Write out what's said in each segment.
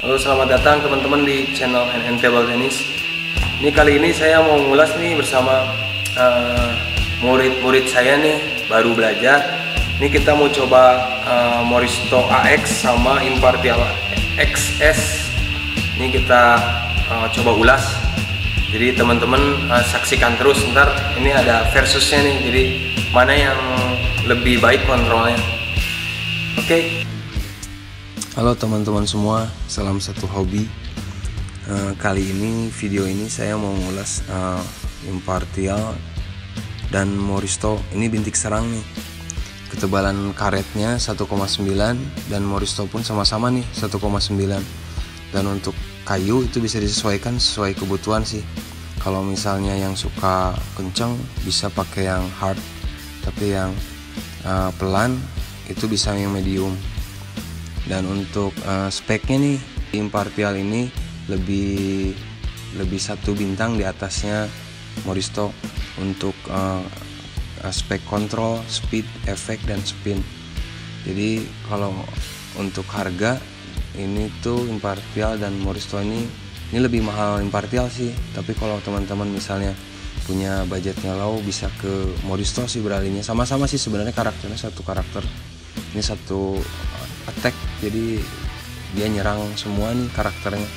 Halo selamat datang teman-teman di channel NN Table Tennis. Ini kali ini saya mau ngulas nih bersama eh, murid-murid saya nih baru belajar. Ini kita mau coba uh, Moristo AX sama Impartial XS Ini kita uh, coba ulas. Jadi teman-teman uh, saksikan terus ntar. Ini ada versusnya nih Jadi mana yang lebih baik kontrolnya. Oke. okay. Halo teman-teman semua, salam satu hobi. Uh, kali ini video ini saya mau ngulas uh, Impartial dan Moristo. Ini bintik serang nih. Ketebalan karetnya 1,9 dan Moristo pun sama-sama nih 1,9. Dan untuk kayu itu bisa disesuaikan sesuai kebutuhan sih. Kalau misalnya yang suka kencang bisa pakai yang hard, tapi yang uh, pelan itu bisa yang medium dan untuk uh, speknya nih Impartial ini lebih lebih satu bintang di atasnya Moristo untuk uh, spek kontrol, speed, efek dan spin. Jadi kalau untuk harga ini tuh Impartial dan Moristo ini ini lebih mahal Impartial sih. Tapi kalau teman-teman misalnya punya budgetnya low bisa ke Moristo sih beralihnya. Sama-sama sih sebenarnya karakternya satu karakter. Ini satu attack jadi dia nyerang semua nih karakternya.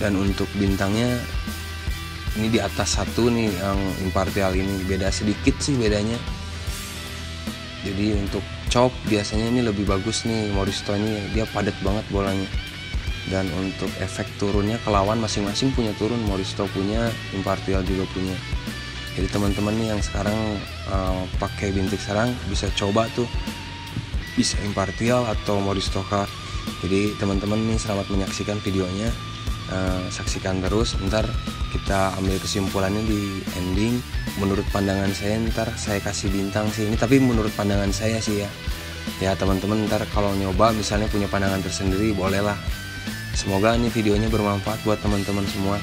Dan untuk bintangnya ini di atas satu nih yang impartial ini. Beda sedikit sih bedanya. Jadi untuk chop biasanya ini lebih bagus nih Moristo ini. Dia padat banget bolanya. Dan untuk efek turunnya ke lawan masing-masing punya turun. Moristo punya impartial juga punya. Jadi teman-teman nih yang sekarang uh, pakai bintik serang bisa coba tuh bisa impartial atau moristoka jadi teman-teman nih selamat menyaksikan videonya. Uh, saksikan terus ntar kita ambil kesimpulannya di ending. Menurut pandangan saya ntar saya kasih bintang sih ini. Tapi menurut pandangan saya sih ya. Ya teman-teman ntar kalau nyoba misalnya punya pandangan tersendiri bolehlah. Semoga ini videonya bermanfaat buat teman-teman semua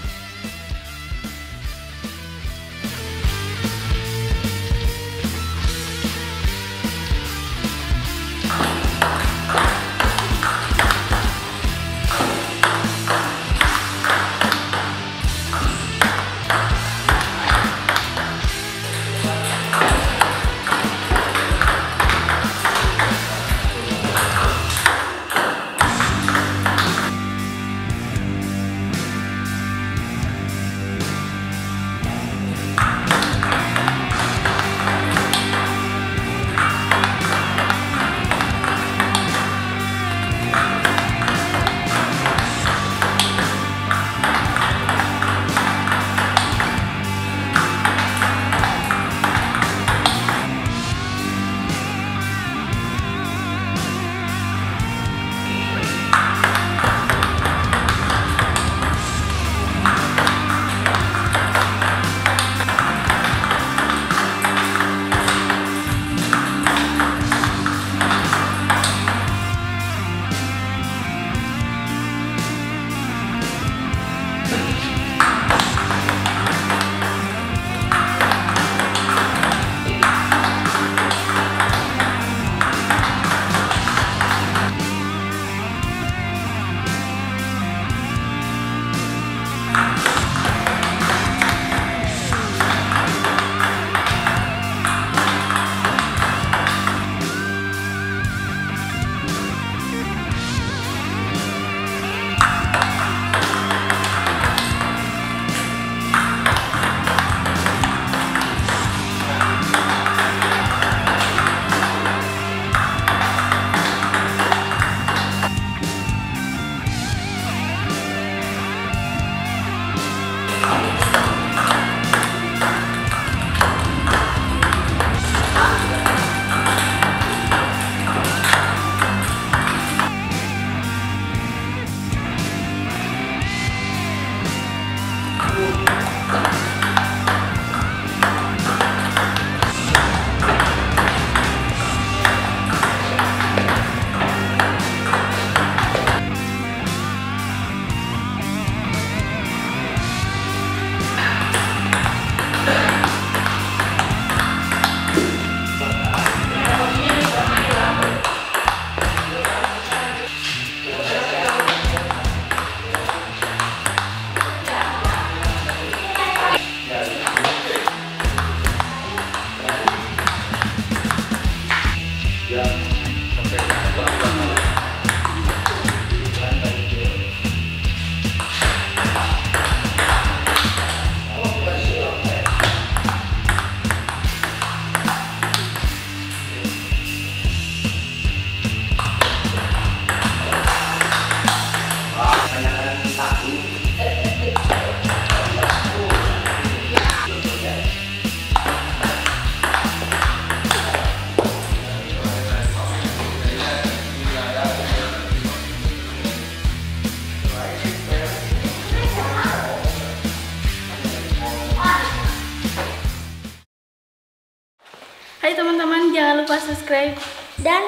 Hai teman-teman, jangan lupa subscribe. Dan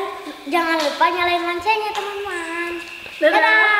jangan lupa nyalain loncengnya teman-teman. Dadah. Dadah.